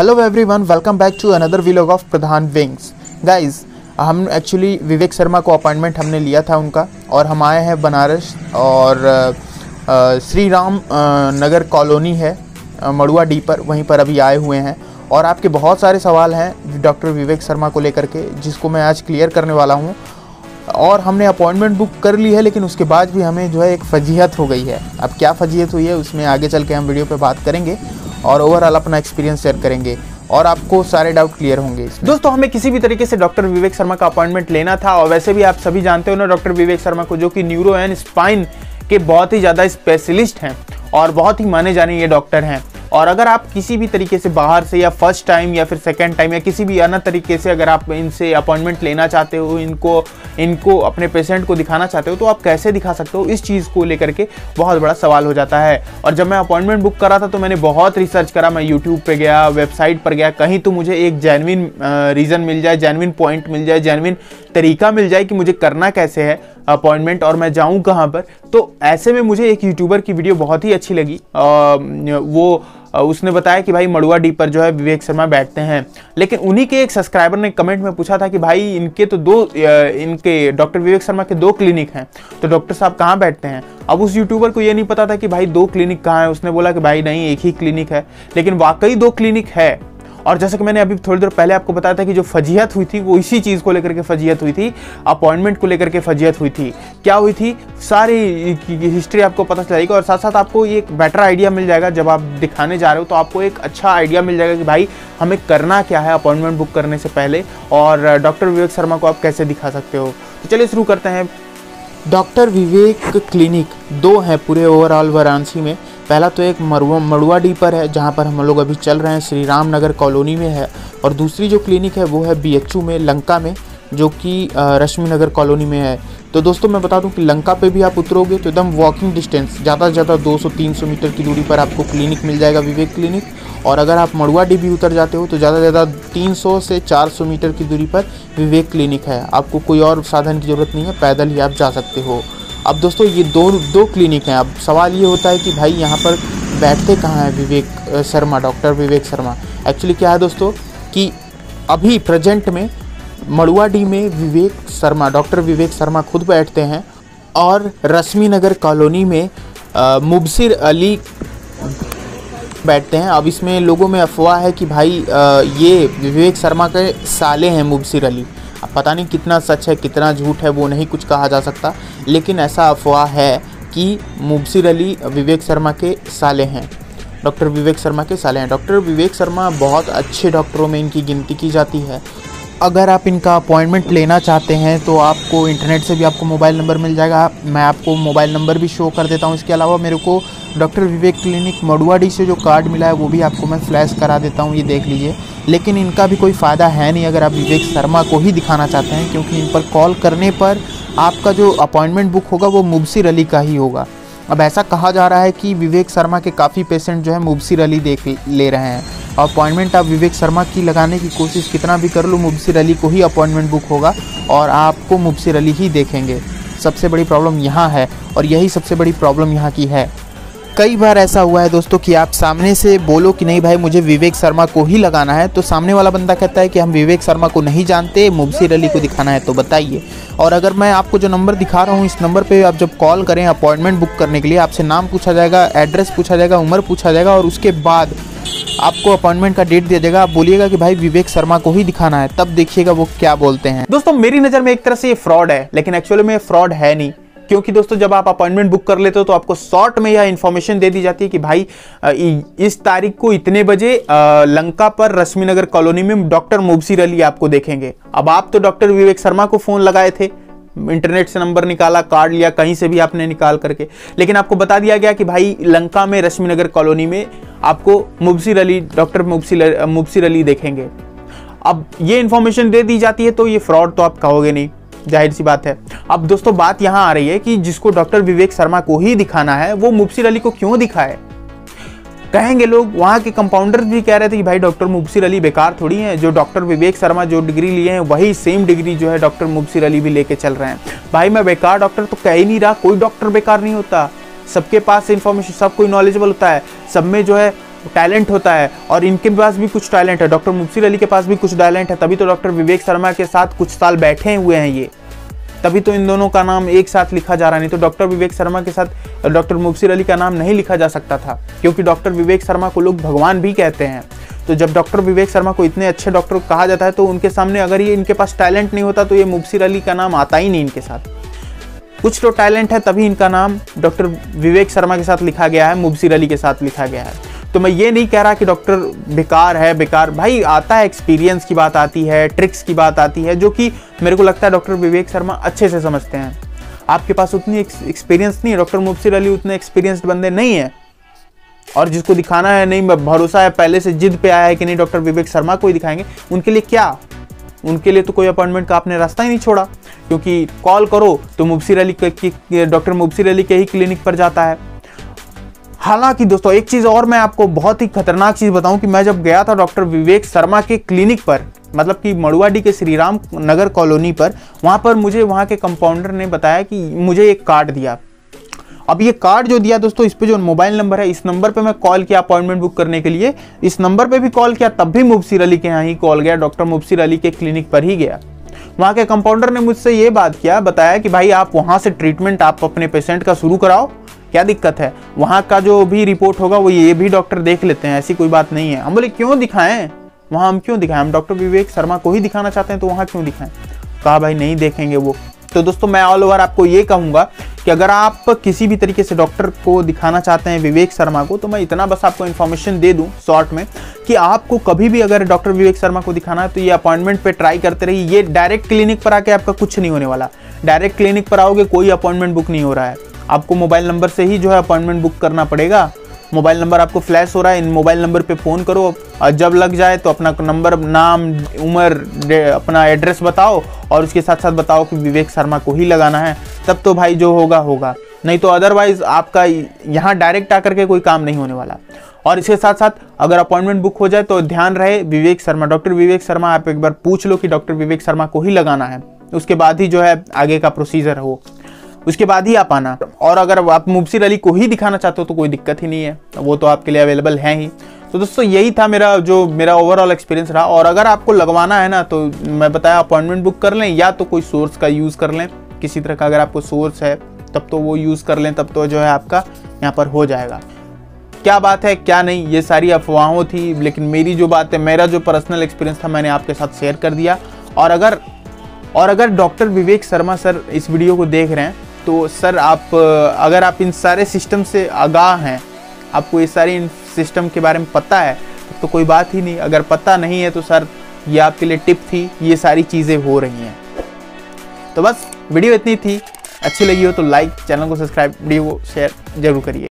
Hello everyone welcome back to another vlog of Pradhan wings guys हम actually Vivek Sharma को appointment हमने लिया था उनका और हम आए हैं बनारस और श्री राम नगर कॉलोनी है मड़ुआ डी पर, वहीं पर अभी आए हुए हैं। और आपके बहुत सारे सवाल हैं डॉक्टर विवेक शर्मा को लेकर के, जिसको मैं आज क्लियर करने वाला हूँ। और हमने अपॉइंटमेंट बुक कर ली है, लेकिन उसके बाद भी हमें जो है एक फजीहत हो गई है। अब क्या फजीहत हुई है, उसमें आगे चल के हम वीडियो पे बात करेंगे। और ओवरऑल अपना एक्सपीरियंस शेयर करेंगे और आपको सारे डाउट क्लियर होंगे दोस्तों, हमें किसी भी तरीके से डॉक्टर विवेक शर्मा का अपॉइंटमेंट लेना था और वैसे भी आप सभी जानते हो ना डॉक्टर विवेक शर्मा को जो कि न्यूरो एंड स्पाइन के बहुत ही ज़्यादा स्पेशलिस्ट हैं और बहुत ही माने जाने ये डॉक्टर हैं। और अगर आप किसी भी तरीके से बाहर से या फ़र्स्ट टाइम या फिर सेकेंड टाइम या किसी भी अन्य तरीके से अगर आप इनसे अपॉइंटमेंट लेना चाहते हो इनको इनको अपने पेशेंट को दिखाना चाहते हो तो आप कैसे दिखा सकते हो? इस चीज़ को लेकर के बहुत बड़ा सवाल हो जाता है। और जब मैं अपॉइंटमेंट बुक करा था तो मैंने बहुत रिसर्च करा। मैं यूट्यूब पर गया वेबसाइट पर गया कहीं तो मुझे एक जेनविन रीज़न मिल जाए जेनविन पॉइंट मिल जाए जेनविन तरीका मिल जाए कि मुझे करना कैसे है अपॉइंटमेंट और मैं जाऊँ कहाँ पर। तो ऐसे में मुझे एक यूट्यूबर की वीडियो बहुत ही अच्छी लगी। अ, वो उसने बताया कि भाई मड़ुआ डी पर जो है विवेक शर्मा बैठते हैं। लेकिन उन्हीं के एक सब्सक्राइबर ने कमेंट में पूछा था कि भाई इनके तो दो इनके डॉक्टर विवेक शर्मा के दो क्लिनिक हैं। तो डॉक्टर साहब कहाँ बैठते हैं? अब उस यूट्यूबर को ये नहीं पता था कि भाई दो क्लिनिक कहाँ है। उसने बोला कि भाई नहीं, एक ही क्लिनिक है। लेकिन वाकई दो क्लिनिक है। और जैसे कि मैंने अभी थोड़ी देर पहले आपको बताया था कि जो फजीहत हुई थी, वो इसी चीज़ को लेकर के फजीहत हुई थी, अपॉइंटमेंट को लेकर के फजीहत हुई थी। क्या हुई थी? सारी हिस्ट्री आपको पता चल जाएगी और साथ साथ आपको ये एक बेटर आइडिया मिल जाएगा जब आप दिखाने जा रहे हो तो आपको एक अच्छा आइडिया मिल जाएगा कि भाई, हमें करना क्या है अपॉइंटमेंट बुक करने से पहले और डॉक्टर विवेक शर्मा को आप कैसे दिखा सकते हो? तो चलिए शुरू करते हैं। डॉक्टर विवेक क्लिनिक दो हैं पूरे ओवरऑल वाराणसी में। पहला तो एक मरुआ, मड़ुआ डी पर है, जहाँ पर हम लोग अभी चल रहे हैं। श्री राम नगर कॉलोनी में है। और दूसरी जो क्लिनिक है, वो है बीएचयू में, लंका में, जो कि रश्मि नगर कॉलोनी में है। तो दोस्तों, मैं बता दूँ कि लंका पे भी आप उतरोगे तो एकदम वॉकिंग डिस्टेंस ज़्यादा से ज़्यादा 200-300 मीटर की दूरी पर आपको क्लिनिक मिल जाएगा, विवेक क्लिनिक। और अगर आप मड़ुआ डी भी उतर जाते हो तो ज़्यादा से ज़्यादा 300 से 400 मीटर की दूरी पर विवेक क्लिनिक है। आपको कोई और साधन की ज़रूरत नहीं है, पैदल ही आप जा सकते हो। अब दोस्तों ये दो दो क्लिनिक हैं। अब सवाल ये होता है कि भाई यहाँ पर बैठते कहाँ हैं विवेक शर्मा डॉक्टर विवेक शर्मा? एक्चुअली क्या है दोस्तों कि अभी प्रेजेंट में मड़ुआ डी में विवेक शर्मा डॉक्टर विवेक शर्मा खुद बैठते हैं और रश्मि नगर कॉलोनी में मुबसिर अली बैठते हैं। अब इसमें लोगों में अफवाह है कि भाई अ, ये विवेक शर्मा के साले हैं मुबसिर अली। पता नहीं कितना सच है, कितना झूठ है, वो नहीं कुछ कहा जा सकता। लेकिन ऐसा अफवाह है कि मुबसिर अली विवेक शर्मा के साले हैं। डॉक्टर विवेक शर्मा के साले हैं। डॉक्टर विवेक शर्मा बहुत अच्छे डॉक्टरों में इनकी गिनती की जाती है। अगर आप इनका अपॉइंटमेंट लेना चाहते हैं तो आपको इंटरनेट से भी आपको मोबाइल नंबर मिल जाएगा। मैं आपको मोबाइल नंबर भी शो कर देता हूँ। इसके अलावा मेरे को डॉक्टर विवेक क्लिनिक मडुआडी से जो कार्ड मिला है, वो भी आपको मैं फ्लैश करा देता हूँ, ये देख लीजिए। लेकिन इनका भी कोई फ़ायदा है नहीं अगर आप विवेक शर्मा को ही दिखाना चाहते हैं, क्योंकि इन पर कॉल करने पर आपका जो अपॉइंटमेंट बुक होगा, वो मुबसिर अली का ही होगा। अब ऐसा कहा जा रहा है कि विवेक शर्मा के काफ़ी पेशेंट जो है मुबसिर अली देख ले रहे हैं। अपॉइंटमेंट आप विवेक शर्मा की लगाने की कोशिश कितना भी कर लो, मुबसिर अली को ही अपॉइंटमेंट बुक होगा और आपको मुबसर अली ही देखेंगे। सबसे बड़ी प्रॉब्लम यहाँ है और यही सबसे बड़ी प्रॉब्लम यहाँ की है। कई बार ऐसा हुआ है दोस्तों कि आप सामने से बोलो कि नहीं भाई, मुझे विवेक शर्मा को ही लगाना है तो सामने वाला बंदा कहता है कि हम विवेक शर्मा को नहीं जानते, मुबसर अली को दिखाना है तो बताइए। और अगर मैं आपको जो नंबर दिखा रहा हूँ, इस नंबर पे आप जब कॉल करें अपॉइंटमेंट बुक करने के लिए, आपसे नाम पूछा जाएगा, एड्रेस पूछा जाएगा, उम्र पूछा जाएगा और उसके बाद आपको अपॉइंटमेंट का डेट दिया जाएगा आप बोलिएगा कि भाई विवेक शर्मा को ही दिखाना है। तब देखिएगा वो क्या बोलते हैं। दोस्तों, मेरी नज़र में एक तरह से ये फ्रॉड है, लेकिन एक्चुअली में फ्रॉड है नहीं। क्योंकि दोस्तों, जब आप अपॉइंटमेंट बुक कर लेते हो तो आपको शॉर्ट में यह इन्फॉर्मेशन दे दी जाती है कि भाई इस तारीख को इतने बजे लंका पर रश्मि नगर कॉलोनी में डॉक्टर मुबसिर अली आपको देखेंगे। अब आप तो डॉक्टर विवेक शर्मा को फ़ोन लगाए थे। इंटरनेट से नंबर निकाला, कार्ड लिया, कहीं से भी आपने निकाल करके। लेकिन आपको बता दिया गया कि भाई, लंका में रश्मि नगर कॉलोनी में आपको मुबसिर अली, डॉक्टर मुबसिर अली देखेंगे। अब ये इन्फॉर्मेशन दे दी जाती है तो ये फ्रॉड तो आप कहोगे नहीं, ज़ाहिर सी बात है। अब दोस्तों, बात यहाँ आ रही है कि जिसको डॉक्टर विवेक शर्मा को ही दिखाना है, वो मुबसिर अली को क्यों दिखाए? कहेंगे लोग, वहाँ के कंपाउंडर भी कह रहे थे कि भाई डॉक्टर मुबसिर अली बेकार थोड़ी हैं। जो डॉक्टर विवेक शर्मा जो डिग्री लिए हैं, वही सेम डिग्री जो है डॉक्टर मुबसिर अली भी लेके चल रहे हैं। भाई मैं बेकार डॉक्टर तो कह ही नहीं रहा, कोई डॉक्टर बेकार नहीं होता। सबके पास इन्फॉर्मेशन सब कोई नॉलेजेबल होता है। सब में जो है टैलेंट होता है और इनके पास भी कुछ टैलेंट है। डॉक्टर मुबसिर अली के पास भी कुछ टैलेंट है, तभी तो डॉक्टर विवेक शर्मा के साथ कुछ साल बैठे हुए हैं ये। तभी तो इन दोनों का नाम एक साथ लिखा जा रहा नहीं तो डॉक्टर विवेक शर्मा के साथ, डॉक्टर मुबसिर अली का नाम नहीं लिखा जा सकता था, क्योंकि डॉक्टर विवेक शर्मा को लोग भगवान भी कहते हैं। तो जब डॉक्टर विवेक शर्मा को इतने अच्छे डॉक्टर कहा जाता है तो उनके सामने अगर ये इनके पास टैलेंट नहीं होता तो ये मुबसिर अली का नाम आता ही नहीं इनके साथ। कुछ तो टैलेंट है, तभी इनका नाम डॉक्टर विवेक शर्मा के साथ लिखा गया है मुबसिर अली के साथ लिखा गया है। तो मैं ये नहीं कह रहा कि डॉक्टर बेकार है, बेकार। भाई, आता है एक्सपीरियंस की बात आती है ट्रिक्स की बात आती है, जो कि मेरे को लगता है डॉक्टर विवेक शर्मा अच्छे से समझते हैं। आपके पास उतनी एक्सपीरियंस नहीं है, डॉक्टर मुबसिर अली उतने एक्सपीरियंसड बंदे नहीं है। और जिसको दिखाना है, नहीं भरोसा है, पहले से जिद पे आया है कि नहीं, डॉक्टर विवेक शर्मा को ही दिखाएँगे। उनके लिए क्या? उनके लिए तो कोई अपॉइंटमेंट का आपने रास्ता ही नहीं छोड़ा। क्योंकि कॉल करो तो मुबसिर अली डॉक्टर मुबसिर अली के ही क्लिनिक पर जाता है। हालाँकि दोस्तों, एक चीज़ और मैं आपको बहुत ही खतरनाक चीज़ बताऊँ कि मैं जब गया था डॉक्टर विवेक शर्मा के क्लिनिक पर मतलब कि मड़ुआडी के श्री राम नगर कॉलोनी पर, वहाँ पर मुझे, वहाँ के कंपाउंडर ने बताया कि मुझे एक कार्ड दिया। अब ये कार्ड जो दिया दोस्तों, इस पे जो मोबाइल नंबर है, इस नंबर पे मैं कॉल किया अपॉइंटमेंट बुक करने के लिए। इस नंबर पे भी कॉल किया, तब भी मुबसिर अली के यहाँ ही कॉल गया, डॉक्टर मुबसिर अली के क्लिनिक पर ही गया। वहाँ के कंपाउंडर ने मुझसे ये बात किया, बताया कि भाई आप वहाँ से ट्रीटमेंट आप अपने पेशेंट का शुरू कराओ क्या दिक्कत है? वहाँ का जो भी रिपोर्ट होगा, वो ये भी डॉक्टर देख लेते हैं, ऐसी कोई बात नहीं है। हम बोले, क्यों दिखाएँ? वहाँ हम क्यों दिखाएँ? हम डॉक्टर विवेक शर्मा को ही दिखाना चाहते हैं तो वहाँ क्यों दिखाएँ? कहा, भाई, नहीं देखेंगे वो। तो दोस्तों, मैं ऑल ओवर आपको ये कहूँगा कि अगर आप किसी भी तरीके से डॉक्टर को दिखाना चाहते हैं, विवेक शर्मा को तो मैं इतना बस आपको इन्फॉर्मेशन दे दूँ शॉर्ट में कि आपको कभी भी अगर डॉक्टर विवेक शर्मा को दिखाना है तो ये अपॉइंटमेंट पे ट्राई करते रहिए। ये डायरेक्ट क्लिनिक पर आके आपका कुछ नहीं होने वाला। डायरेक्ट क्लिनिक पर आओगे, कोई अपॉइंटमेंट बुक नहीं हो रहा है। आपको मोबाइल नंबर से ही जो है अपॉइंटमेंट बुक करना पड़ेगा। मोबाइल नंबर आपको फ्लैश हो रहा है, इन मोबाइल नंबर पे फ़ोन करो। और जब लग जाए तो अपना नंबर, नाम, उम्र अपना एड्रेस बताओ और उसके साथ साथ बताओ कि विवेक शर्मा को ही लगाना है। तब तो भाई जो होगा होगा। नहीं तो अदरवाइज़ आपका यहाँ डायरेक्ट आकर के कोई काम नहीं होने वाला। और इसके साथ साथ अगर अपॉइंटमेंट बुक हो जाए तो ध्यान रहे, विवेक शर्मा डॉक्टर विवेक शर्मा, आप एक बार पूछ लो कि डॉक्टर विवेक शर्मा को ही लगाना है। उसके बाद ही जो है आगे का प्रोसीजर हो। उसके बाद ही आप आना। और अगर आप मुबसिर अली को ही दिखाना चाहते हो तो कोई दिक्कत ही नहीं है। वो तो आपके लिए अवेलेबल है ही। तो दोस्तों, यही था मेरा जो, मेरा ओवरऑल एक्सपीरियंस रहा। और अगर आपको लगवाना है ना तो मैं बताया अपॉइंटमेंट बुक कर लें, या तो कोई सोर्स का यूज़ कर लें। किसी तरह का अगर आपको सोर्स है, तब तो वो यूज़ कर लें, तब तो जो है आपका यहाँ पर हो जाएगा। क्या बात है, क्या नहीं, ये सारी अफवाहों थी, लेकिन मेरी जो बात है, मेरा जो पर्सनल एक्सपीरियंस था, मैंने आपके साथ शेयर कर दिया। और अगर और अगर डॉक्टर विवेक शर्मा सर इस वीडियो को देख रहे हैं तो सर, आप अगर आप इन सारे सिस्टम से आगाह हैं, आपको ये सारे इन सिस्टम के बारे में पता है तो कोई बात ही नहीं। अगर पता नहीं है तो सर, ये आपके लिए टिप थी, ये सारी चीज़ें हो रही हैं। तो बस, वीडियो इतनी थी। अच्छी लगी हो तो लाइक, चैनल को सब्सक्राइब, वीडियो को शेयर ज़रूर करिए।